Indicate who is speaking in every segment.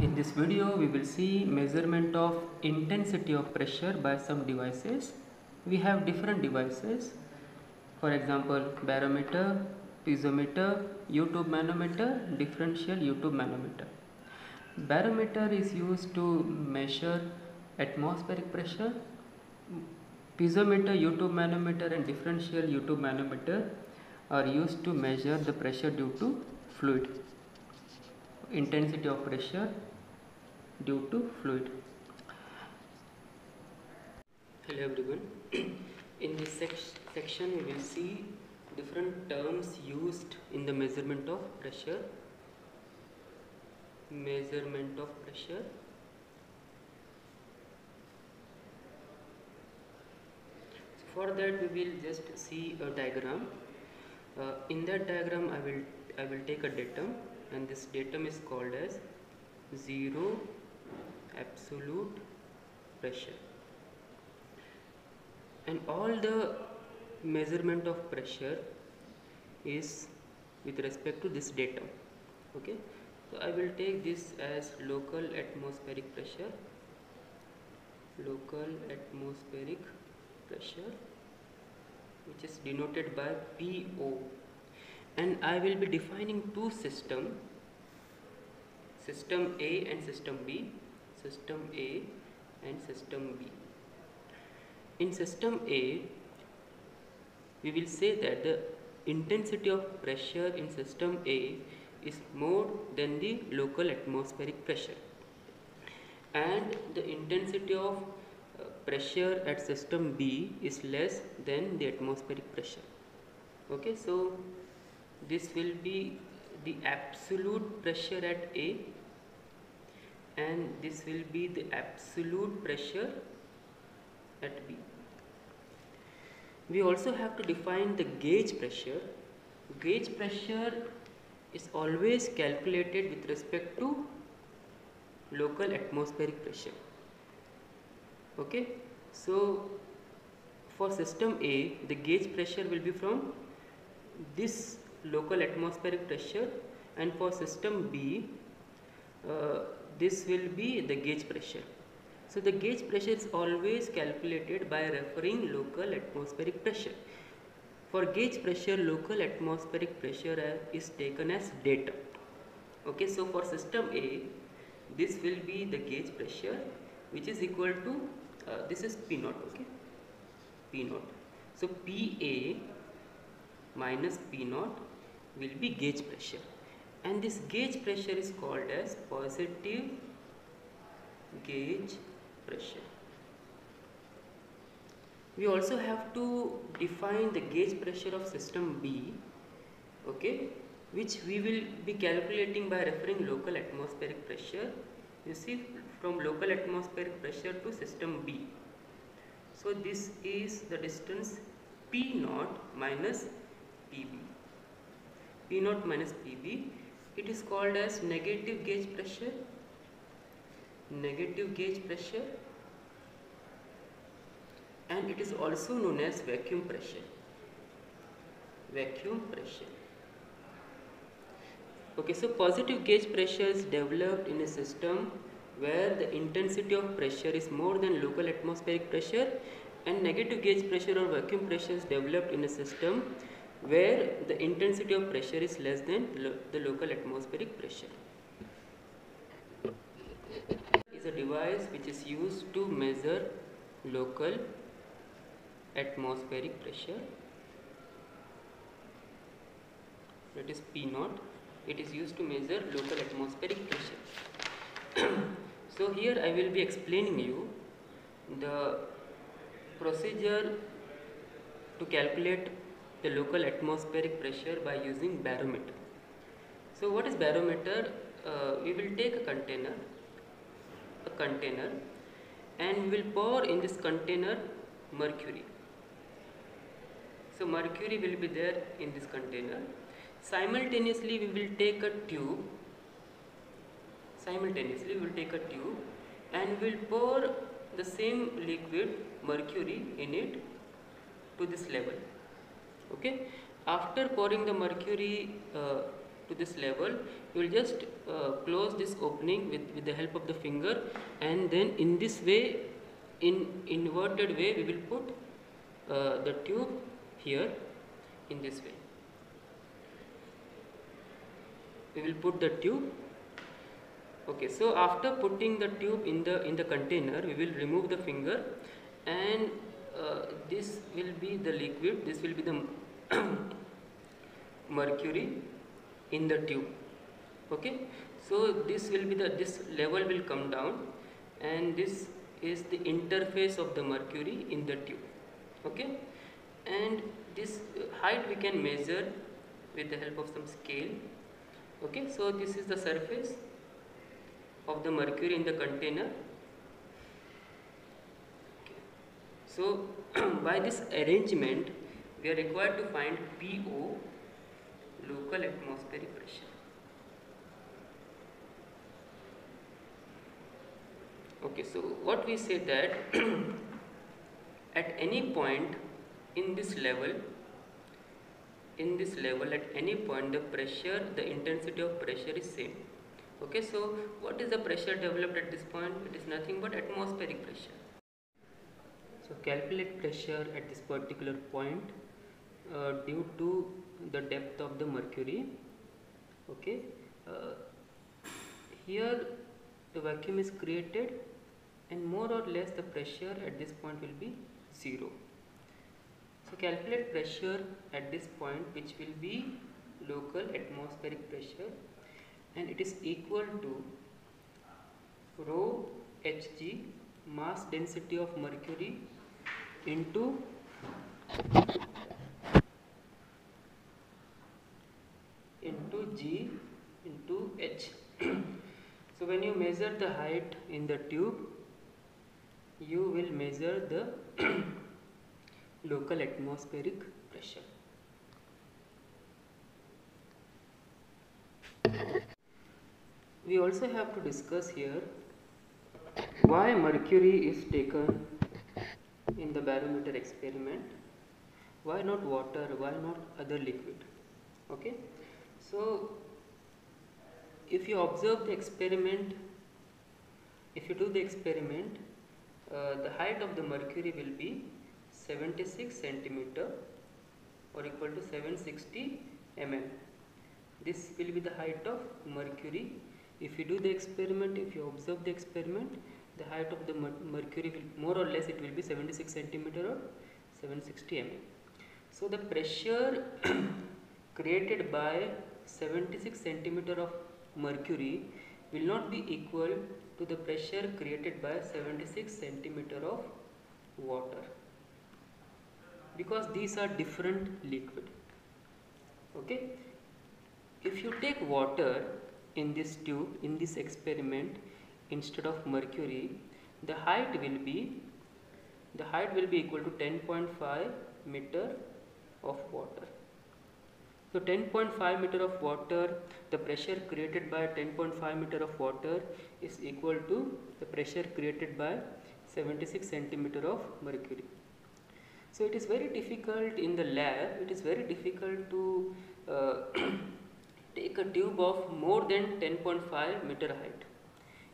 Speaker 1: In this video, we will see measurement of intensity of pressure by some devices. We have different devices. For example, barometer, piezometer, U-tube manometer, differential U-tube manometer. Barometer is used to measure atmospheric pressure. Piezometer, U-tube manometer and differential U-tube manometer are used to measure the pressure due to fluid intensity of pressure due to fluid. Hello everyone. In this sec- section we will see different terms used in the measurement of pressure. Measurement of pressure. For that we will just see a diagram. Uh, in that diagram I will I will take a datum and this datum is called as zero absolute pressure. And all the measurement of pressure is with respect to this datum okay? So i will take this as local atmospheric pressure local atmospheric pressure which is denoted by po and I will be defining two system system A and system B system A and system B. In system A we will say that the intensity of pressure in system A is more than the local atmospheric pressure. And the intensity of uh, pressure at system B is less than the atmospheric pressure. Okay so this will be the absolute pressure at A and this will be the absolute pressure at B. We also have to define the gauge pressure. Gauge pressure is always calculated with respect to local atmospheric pressure. Okay, so for system A, the gauge pressure will be from this local atmospheric pressure and for system B uh, this will be the gauge pressure. So the gauge pressure is always calculated by referring local atmospheric pressure. For gauge pressure local atmospheric pressure is taken as data. Okay so for system A this will be the gauge pressure which is equal to uh, this is P naught okay P naught. So PA minus P naught will be gauge pressure and this gauge pressure is called as positive gauge pressure. We also have to define the gauge pressure of system B okay which we will be calculating by referring local atmospheric pressure you see from local atmospheric pressure to system B. So this is the distance P naught minus PB. P naught minus PB it is called as negative gauge pressure. Negative gauge pressure. And it is also known as vacuum pressure. Vacuum pressure. Okay so positive gauge pressure is developed in a system where the intensity of pressure is more than local atmospheric pressure and negative gauge pressure or vacuum pressure is developed in a system where the intensity of pressure is less than lo the local atmospheric pressure. is a device which is used to measure local atmospheric pressure. That is P naught. It is used to measure local atmospheric pressure. So here I will be explaining you the procedure to calculate the local atmospheric pressure by using barometer. So what is barometer? Uh, we will take a container, a container and we will pour in this container mercury. So mercury will be there in this container. Simultaneously we will take a tube, simultaneously we will take a tube and we will pour the same liquid mercury in it to this level okay? After pouring the mercury uh, to this level you will just uh, close this opening with, with the help of the finger and then in this way in inverted way we will put uh, the tube here in this way. We will put the tube. Okay so after putting the tube in the in the container we will remove the finger and uh, this will be the liquid this will be the mercury in the tube. Okay? So this will be the this level will come down and this is the interface of the mercury in the tube. Okay? And this height we can measure with the help of some scale. Okay? So this is the surface of the mercury in the container okay. So by this arrangement we are required to find PO local atmospheric pressure. Okay so what we say that at any point in this level in this level at any point the pressure the intensity of pressure is same. Okay so what is the pressure developed at this point? It is nothing but atmospheric pressure so calculate pressure at this particular point uh, due to the depth of the mercury. Okay uh, here the vacuum is created and more or less the pressure at this point will be zero. So calculate pressure at this point which will be local atmospheric pressure and it is equal to rho hg mass density of mercury into into g into h. So when you measure the height in the tube you will measure the local atmospheric pressure. We also have to discuss here why mercury is taken in the barometer experiment. Why not water? Why not other liquid? Okay? So if you observe the experiment if you do the experiment uh, the height of the mercury will be 76 centimeter or equal to 760 mm. This will be the height of mercury. If you do the experiment if you observe the experiment the height of the mercury will more or less it will be 76 centimeter or 760 mm. So the pressure created by 76 centimeter of mercury will not be equal to the pressure created by 76 centimeter of water because these are different liquid. Okay? If you take water in this tube in this experiment instead of mercury the height will be the height will be equal to 10.5 meter of water. So 10.5 meter of water the pressure created by 10.5 meter of water is equal to the pressure created by 76 centimeter of mercury. So it is very difficult in the lab it is very difficult to uh, take a tube of more than 10.5 meter height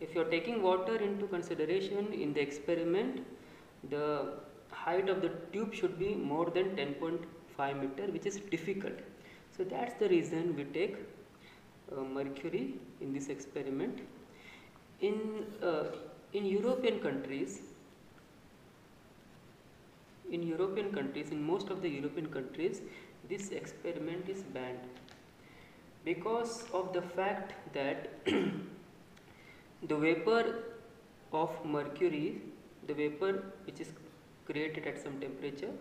Speaker 1: if you are taking water into consideration in the experiment the height of the tube should be more than 10.5 meter which is difficult. So that's the reason we take uh, mercury in this experiment. In uh, in european countries in European countries, in most of the European countries, this experiment is banned because of the fact that the vapor of mercury, the vapor which is created at some temperature,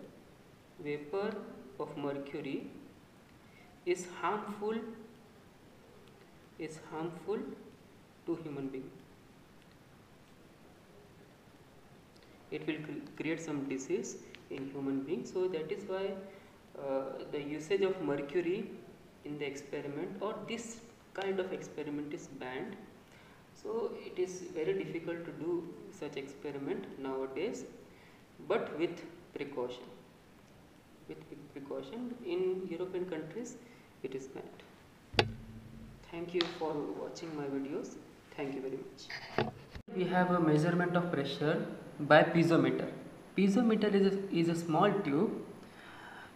Speaker 1: vapor of mercury is harmful is harmful to human being. It will cre create some disease in human being So that is why uh, the usage of mercury in the experiment or this kind of experiment is banned. It is very difficult to do such experiment nowadays, but with precaution. With precaution in European countries, it is banned. thank you for watching my videos. Thank you very much. We have a measurement of pressure by piezometer. Piezometer is a, is a small tube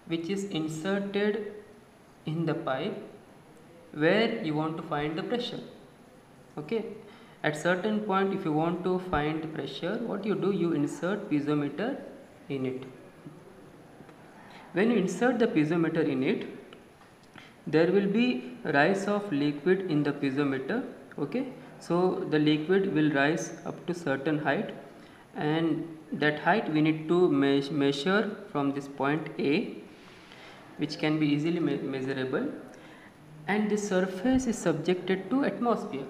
Speaker 1: which is inserted in the pipe where you want to find the pressure. Okay at certain point if you want to find pressure what you do you insert piezometer in it. When you insert the piezometer in it there will be rise of liquid in the piezometer okay? So the liquid will rise up to certain height and that height we need to me measure from this point A which can be easily me measurable. And the surface is subjected to atmosphere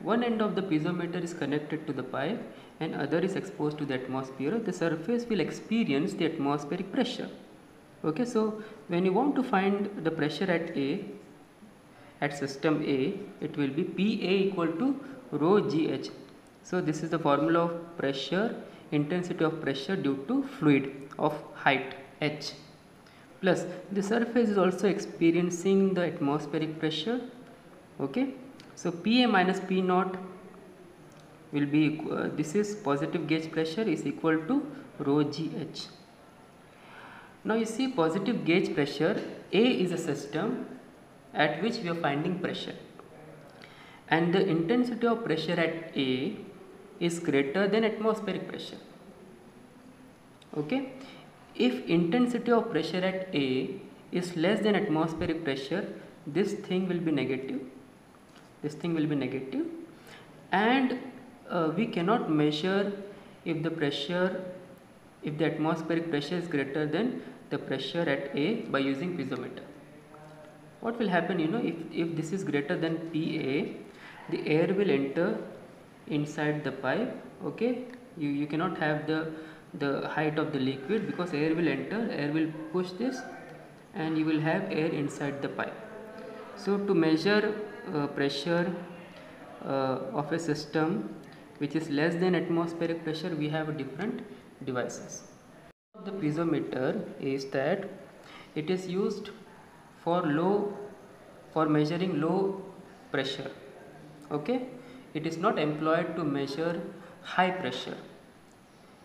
Speaker 1: one end of the piezometer is connected to the pipe and other is exposed to the atmosphere. The surface will experience the atmospheric pressure. Okay, so when you want to find the pressure at A, at system A, it will be PA equal to rho GH. So this is the formula of pressure, intensity of pressure due to fluid of height H. Plus the surface is also experiencing the atmospheric pressure. Okay, so Pa minus P naught will be uh, this is positive gauge pressure is equal to rho gh. Now you see positive gauge pressure A is a system at which we are finding pressure and the intensity of pressure at A is greater than atmospheric pressure. Okay. If intensity of pressure at A is less than atmospheric pressure, this thing will be negative this thing will be negative and uh, we cannot measure if the pressure if the atmospheric pressure is greater than the pressure at A by using piezometer. What will happen you know if, if this is greater than PA the air will enter inside the pipe okay you, you cannot have the the height of the liquid because air will enter air will push this and you will have air inside the pipe. So to measure uh, pressure uh, of a system which is less than atmospheric pressure we have different devices. The piezometer is that it is used for low for measuring low pressure okay? It is not employed to measure high pressure.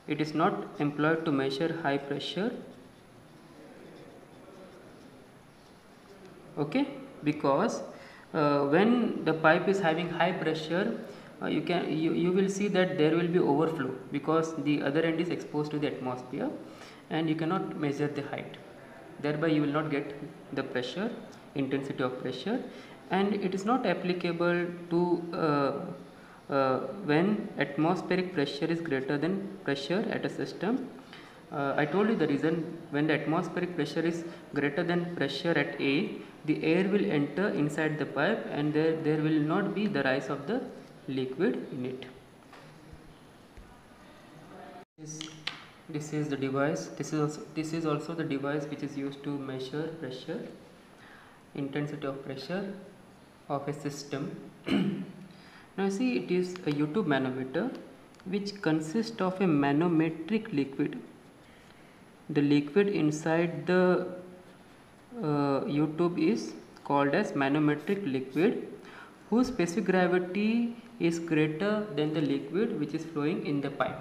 Speaker 1: It is not employed to measure high pressure okay because uh, when the pipe is having high pressure uh, you can you, you will see that there will be overflow because the other end is exposed to the atmosphere and you cannot measure the height. Thereby you will not get the pressure intensity of pressure and it is not applicable to uh, uh, when atmospheric pressure is greater than pressure at a system. Uh, I told you the reason when the atmospheric pressure is greater than pressure at A the air will enter inside the pipe and there, there will not be the rise of the liquid in it. This, this is the device, this is, also, this is also the device which is used to measure pressure, intensity of pressure of a system. now see it is a U-tube manometer which consists of a manometric liquid. The liquid inside the uh, U-tube is called as manometric liquid whose specific gravity is greater than the liquid which is flowing in the pipe.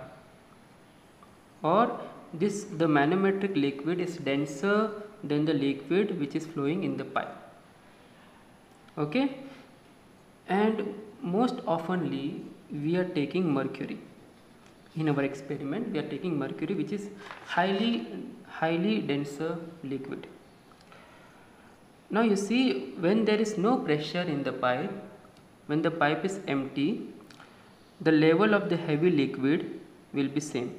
Speaker 1: Or this the manometric liquid is denser than the liquid which is flowing in the pipe. Okay? And most oftenly we are taking mercury. In our experiment we are taking mercury which is highly highly denser liquid now you see when there is no pressure in the pipe, when the pipe is empty, the level of the heavy liquid will be same.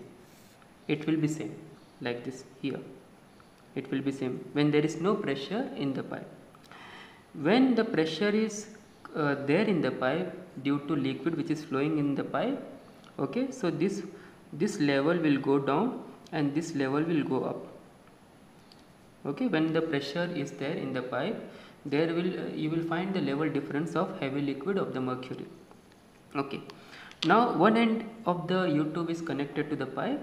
Speaker 1: It will be same like this here. It will be same when there is no pressure in the pipe. When the pressure is uh, there in the pipe due to liquid which is flowing in the pipe, okay, so this this level will go down and this level will go up okay when the pressure is there in the pipe there will uh, you will find the level difference of heavy liquid of the mercury. Okay. Now one end of the u-tube is connected to the pipe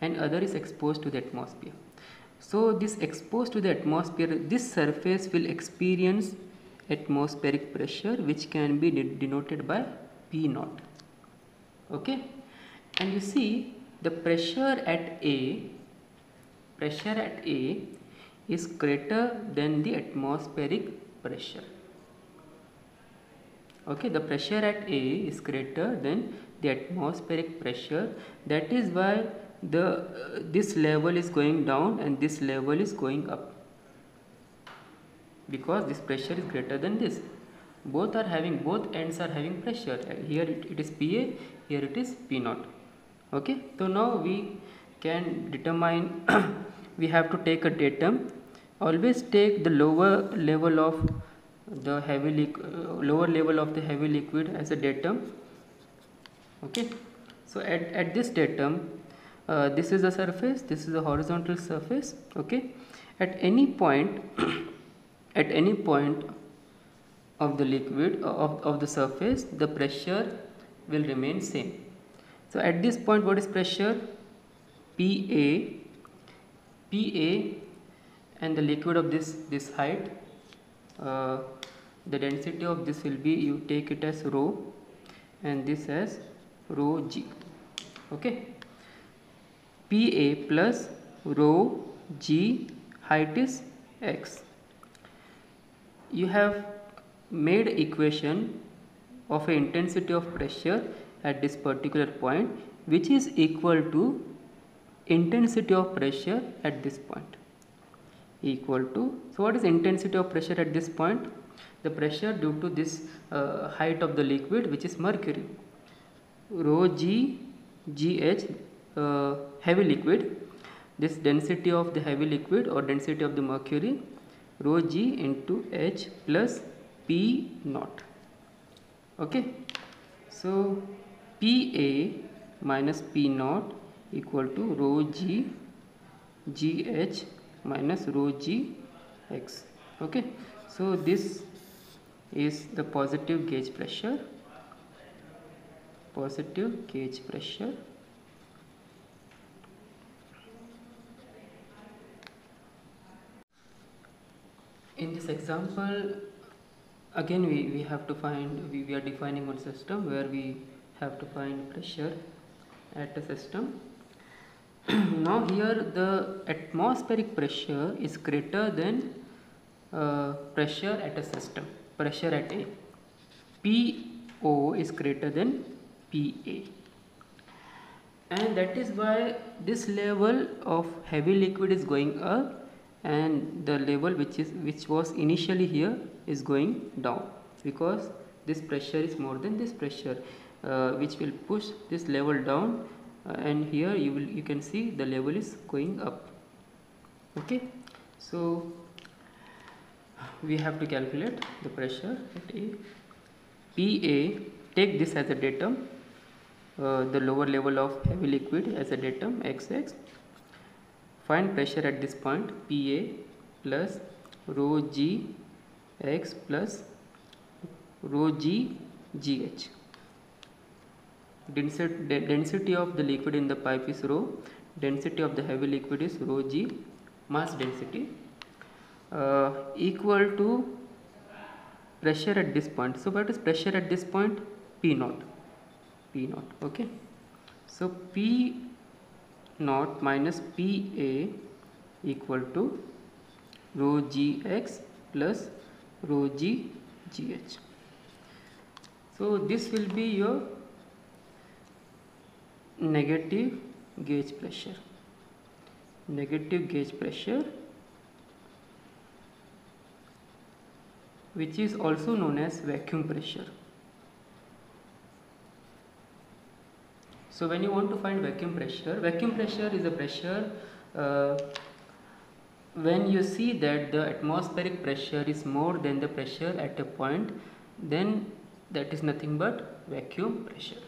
Speaker 1: and other is exposed to the atmosphere. So this exposed to the atmosphere this surface will experience atmospheric pressure which can be de denoted by P naught. Okay? And you see the pressure at A pressure at A is greater than the atmospheric pressure. Okay the pressure at A is greater than the atmospheric pressure. That is why the uh, this level is going down and this level is going up. Because this pressure is greater than this. Both are having both ends are having pressure. Here it, it is pa here it is p naught. Okay so now we can determine we have to take a datum. Always take the lower level of the heavy uh, lower level of the heavy liquid as a datum. Okay? So at, at this datum uh, this is the surface this is the horizontal surface. Okay? At any point at any point of the liquid of, of the surface the pressure will remain same. So at this point what is pressure? PA PA and the liquid of this this height uh, the density of this will be you take it as rho and this as rho g okay? PA plus rho g height is x. You have made equation of a intensity of pressure at this particular point which is equal to intensity of pressure at this point. Equal to so what is intensity of pressure at this point? The pressure due to this uh, height of the liquid which is mercury. Rho g gh uh, heavy liquid. This density of the heavy liquid or density of the mercury rho g into h plus p naught. Okay? So pa minus p naught equal to rho g gh minus rho g x. Okay? So this is the positive gauge pressure. Positive gauge pressure. In this example again we, we have to find we, we are defining one system where we have to find pressure at the system now here the atmospheric pressure is greater than uh, pressure at a system pressure at a PO is greater than PA and that is why this level of heavy liquid is going up and the level which is which was initially here is going down because this pressure is more than this pressure uh, which will push this level down and here you will you can see the level is going up. Okay? So we have to calculate the pressure. At a PA take this as a datum. Uh, the lower level of heavy liquid as a datum XX Find pressure at this point PA plus rho G X plus rho G GH. Density, density of the liquid in the pipe is rho, density of the heavy liquid is rho G, mass density uh, equal to pressure at this point. So what is pressure at this point? P naught. P naught. Okay. So P naught minus PA equal to rho Gx plus rho G Gh. So this will be your negative gauge pressure. Negative gauge pressure which is also known as vacuum pressure. So when you want to find vacuum pressure, vacuum pressure is a pressure uh, when you see that the atmospheric pressure is more than the pressure at a point then that is nothing but vacuum pressure.